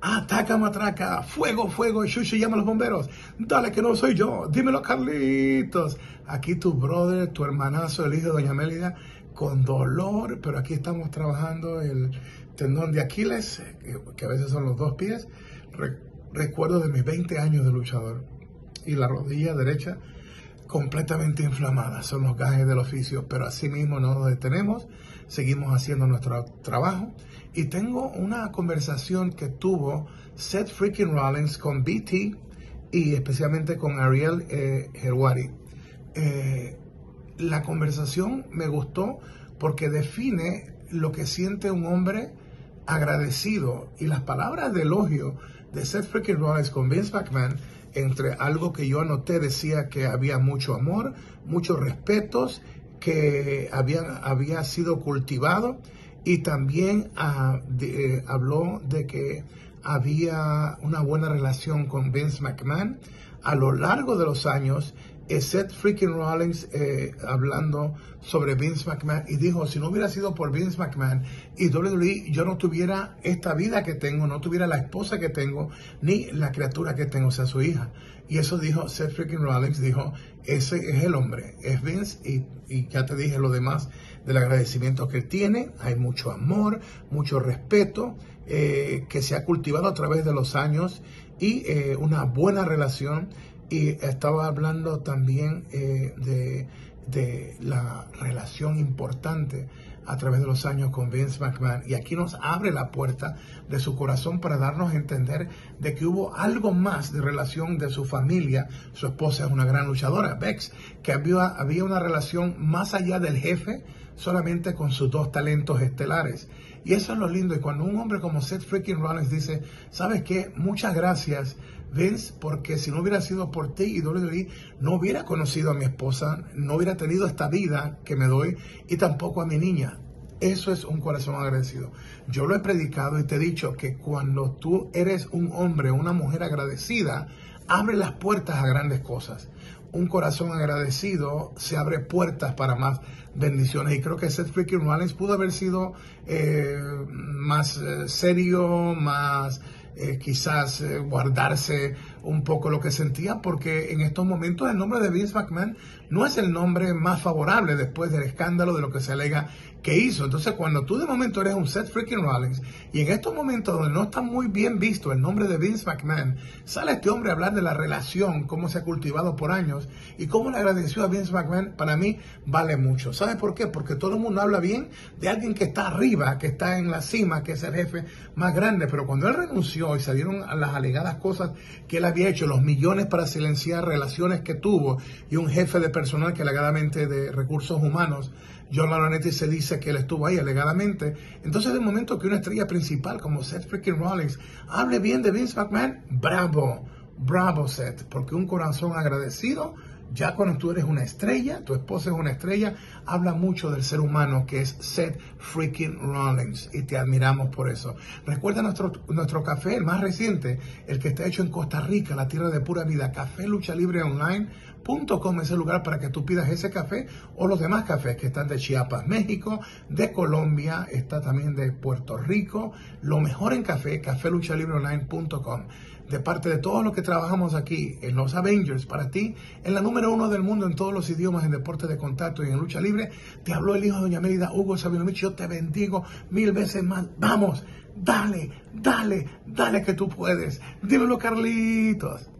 Ataca, matraca, fuego, fuego, Shushi llama a los bomberos. Dale que no soy yo, dímelo Carlitos. Aquí tu brother, tu hermanazo, el hijo de Doña Mélida, con dolor, pero aquí estamos trabajando el tendón de Aquiles, que a veces son los dos pies. recuerdo de mis 20 años de luchador y la rodilla derecha completamente inflamada. Son los gajes del oficio, pero así mismo no nos detenemos, seguimos haciendo nuestro trabajo. Y tengo una conversación que tuvo Seth Freaking Rollins con BT y especialmente con Ariel eh, eh, la conversación me gustó porque define lo que siente un hombre agradecido. Y las palabras de elogio de Seth Freaking Rollins con Vince McMahon entre algo que yo anoté decía que había mucho amor, muchos respetos, que había, había sido cultivado. Y también ah, eh, habló de que había una buena relación con Vince McMahon. A lo largo de los años Seth freaking Rollins eh, hablando sobre Vince McMahon y dijo, si no hubiera sido por Vince McMahon y WWE, yo no tuviera esta vida que tengo, no tuviera la esposa que tengo, ni la criatura que tengo, o sea, su hija. Y eso dijo Seth freaking Rollins, dijo, ese es el hombre, es Vince y, ya te dije lo demás del agradecimiento que tiene, hay mucho amor, mucho respeto eh, que se ha cultivado a través de los años y eh, una buena relación y estaba hablando también eh, de, la relación importante a través de los años con Vince McMahon. Y aquí nos abre la puerta de su corazón para darnos a entender de que hubo algo más de relación de su familia. Su esposa es una gran luchadora, Bex, que había, había una relación más allá del jefe, solamente con sus dos talentos estelares. Y eso es lo lindo. Y cuando un hombre como Seth Freaking Rollins dice, ¿sabes qué? Muchas gracias Vince, porque si no hubiera sido por ti y WWE, no hubiera conocido a mi esposa, no hubiera tenido esta vida que me doy y tampoco a mi niña. Eso es un corazón agradecido. Yo lo he predicado y te he dicho que cuando tú eres un hombre o una mujer agradecida, abre las puertas a grandes cosas. Un corazón agradecido se abre puertas para más bendiciones. Y creo que Seth Freaking Rollins pudo haber sido eh, más eh, serio, más eh, quizás eh, guardarse un poco lo que sentía, porque en estos momentos el nombre de Vince McMahon no es el nombre más favorable después del escándalo de lo que se alega que hizo. Entonces, cuando tú de momento eres un Seth freaking Rollins y en estos momentos donde no está muy bien visto el nombre de Vince McMahon, sale este hombre a hablar de la relación, cómo se ha cultivado por años y cómo le agradeció a Vince McMahon, para mí vale mucho. ¿Sabes por qué? Porque todo el mundo habla bien de alguien que está arriba, que está en la cima, que es el jefe más grande, pero cuando él renunció y salieron las alegadas cosas que él había hecho, los millones para silenciar relaciones que tuvo y un jefe de personal que alegadamente de recursos humanos, John Laurenetti se dice que él estuvo ahí alegadamente. Entonces, de momento que una estrella principal como Seth freaking Rollins hable bien de Vince McMahon, bravo, bravo Seth, porque un corazón agradecido ya cuando tú eres una estrella, tu esposa es una estrella, habla mucho del ser humano que es Seth freaking Rollins y te admiramos por eso. Recuerda nuestro, nuestro café, el más reciente, el que está hecho en Costa Rica, la tierra de pura vida, Café Lucha Libre Online .com es el lugar para que tú pidas ese café o los demás cafés que están de Chiapas, México, de Colombia, está también de Puerto Rico. Lo mejor en café, cafeluchalibreonline.com. De parte de todos los que trabajamos aquí en los Avengers, para ti, en la número uno del mundo en todos los idiomas, en deporte de contacto y en lucha libre, te habló el hijo de Doña Mérida, Hugo Sabinovich. Yo te bendigo mil veces más. Vamos, dale, dale, dale que tú puedes. Dímelo, Carlitos.